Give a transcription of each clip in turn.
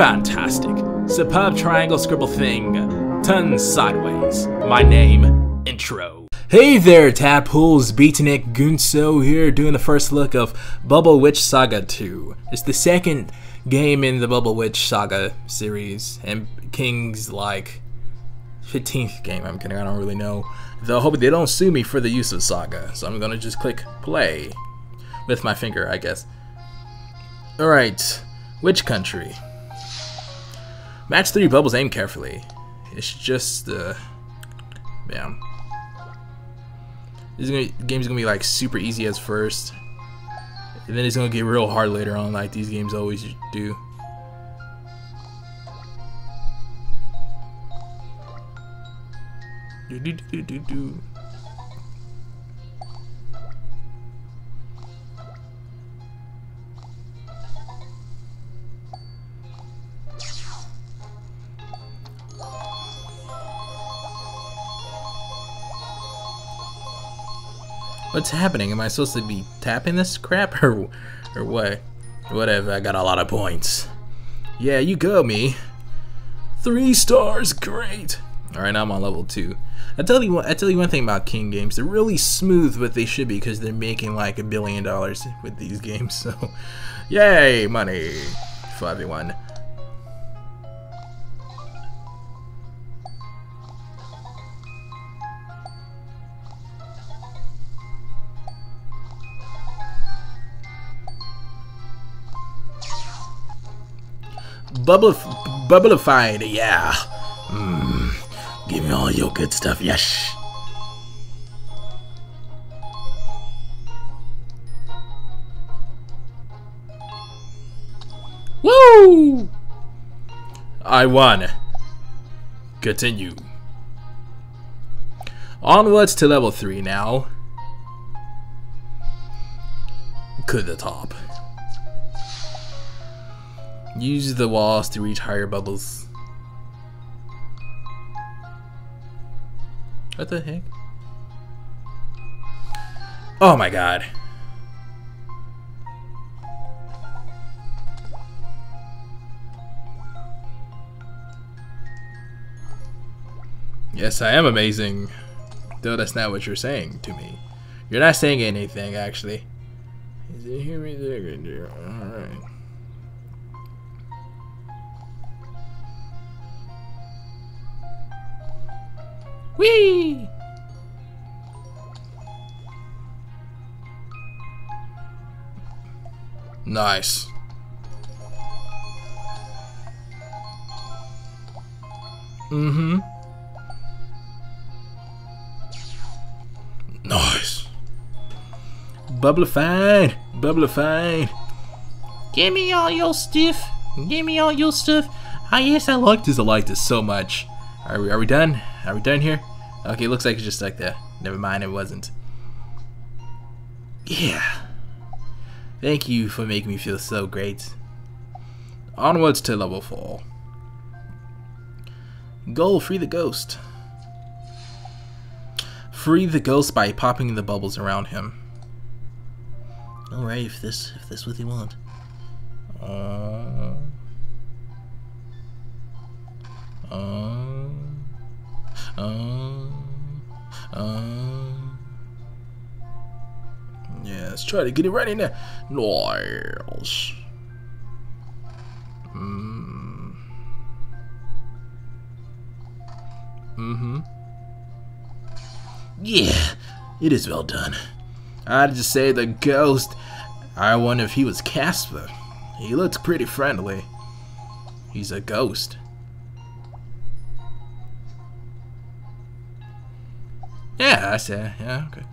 Fantastic. Superb triangle scribble thing. Turn sideways. My name, intro. Hey there, Tadpoles, Beatnik, Gunso here, doing the first look of Bubble Witch Saga 2. It's the second game in the Bubble Witch Saga series, and King's like 15th game, I'm kidding, I don't really know. Though hope they don't sue me for the use of Saga, so I'm gonna just click play. With my finger, I guess. Alright, which country? Match 3 bubbles, aim carefully. It's just, uh, yeah. This gonna, game's gonna be like super easy as first. And then it's gonna get real hard later on, like these games always do. Do do do do do. What's happening? Am I supposed to be tapping this crap or, or what? Whatever, I got a lot of points. Yeah, you go, me. Three stars, great. All right, now I'm on level two. I tell you, I tell you one thing about King games. They're really smooth, but they should be because they're making like a billion dollars with these games. So, yay, money for everyone. Bubble, bubblified, yeah. Mm, give me all your good stuff, yes. Woo! I won. Continue. Onwards to level 3 now. To the top. Use the walls to reach higher bubbles. What the heck? Oh my god. Yes, I am amazing. Though that's not what you're saying to me. You're not saying anything, actually. Is it here? Alright. Whee! Nice. Mm-hmm. Nice. Bubblified. Bubblified. Give me all your stuff. Give me all your stuff. I guess I like this. I like this so much. Are we, are we done? Are we done here? Okay, looks like it's just like that. Never mind, it wasn't. Yeah. Thank you for making me feel so great. Onwards to level 4. Goal, free the ghost. Free the ghost by popping the bubbles around him. Alright, if this if this what you want. Uh, uh, uh, try to get it right in there. Nice. Mm. Mm-hmm. Yeah, it is well done. I'd just say the ghost. I wonder if he was Casper. He looks pretty friendly. He's a ghost. Yeah, I say, yeah, okay.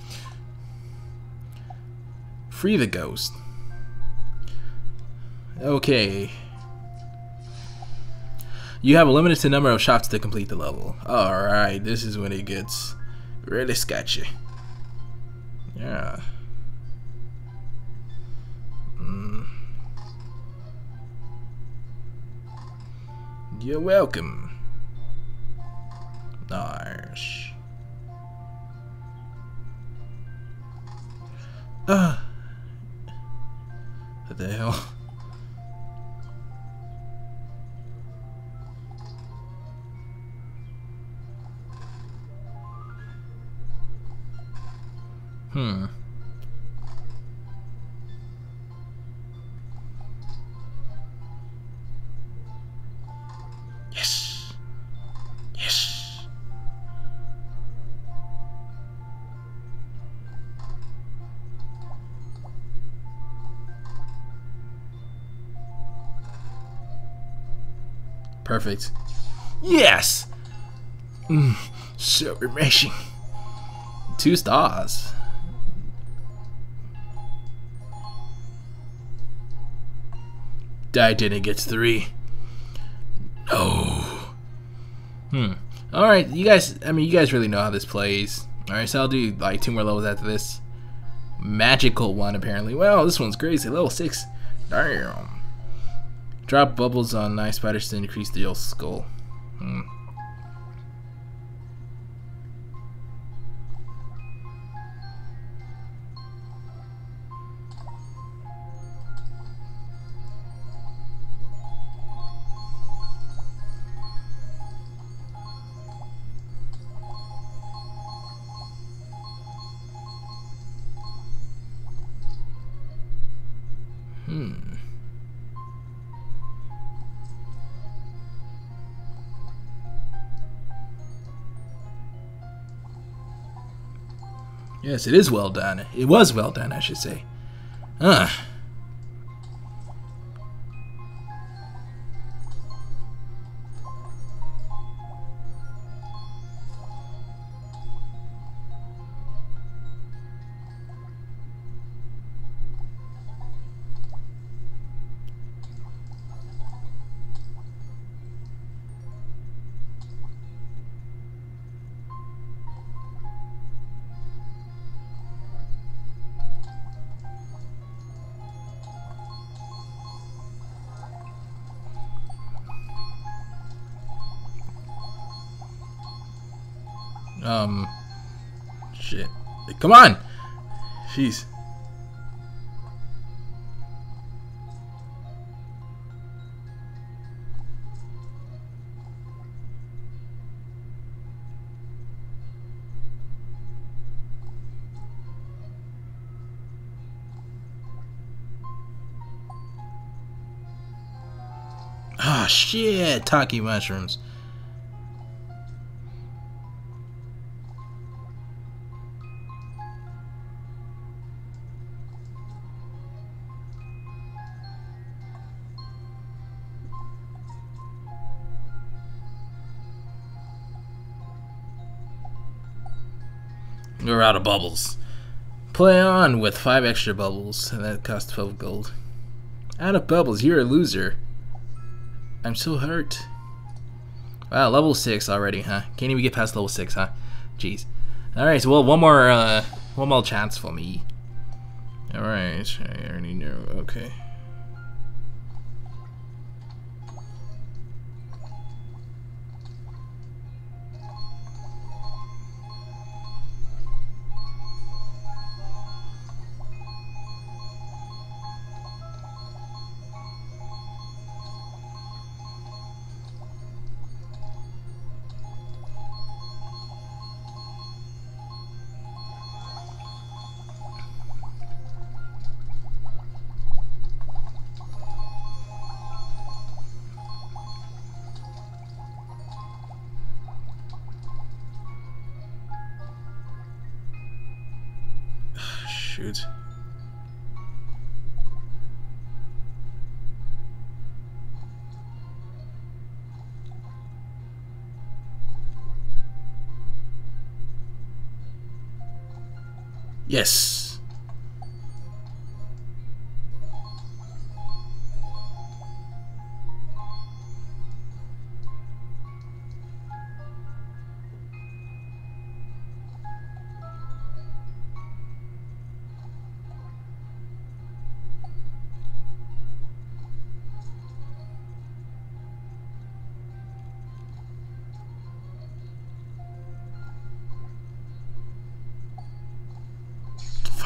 Free the ghost. Okay. You have a limited number of shots to complete the level. Alright, this is when it gets really sketchy. Yeah. Mm. You're welcome. Nice. Ah. The hell? Hmm. Perfect. Yes! Mm, so refreshing. Two stars. I didn't get three. No. Hmm. Alright, you guys, I mean, you guys really know how this plays. Alright, so I'll do like two more levels after this. Magical one, apparently. Well, this one's crazy. Level 6. Damn. Drop bubbles on nice spiders to increase the old skull. Hmm. Yes, it is well done. It was well done, I should say. Ah. Um. Shit. Come on! Jeez. Ah, shit! Taki mushrooms. We're out of bubbles. Play on with 5 extra bubbles, and that costs 12 gold. Out of bubbles, you're a loser. I'm so hurt. Wow, level 6 already, huh? Can't even get past level 6, huh? Jeez. Alright, so well, one more, uh, one more chance for me. Alright, I already know, okay. Yes.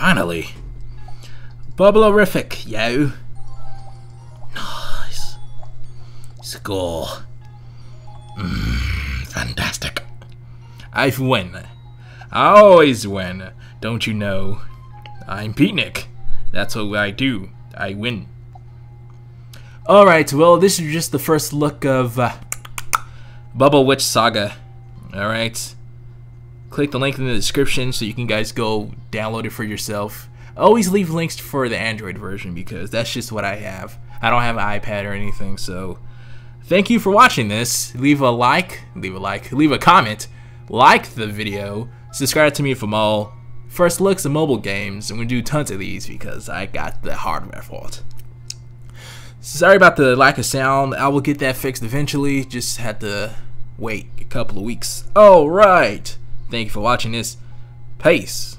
Finally. Bubblerific, yo. Nice. Score. Mm, fantastic. I've win. I always win. Don't you know? I'm Beatnik. That's what I do. I win. Alright, well, this is just the first look of uh, Bubble Witch Saga. Alright. Click the link in the description so you can guys go download it for yourself. Always leave links for the Android version because that's just what I have. I don't have an iPad or anything, so thank you for watching this. Leave a like, leave a like, leave a comment, like the video, subscribe to me for more first looks of mobile games. I'm gonna do tons of these because I got the hardware fault. Sorry about the lack of sound. I will get that fixed eventually. Just had to wait a couple of weeks. Alright. Thank you for watching this. Peace.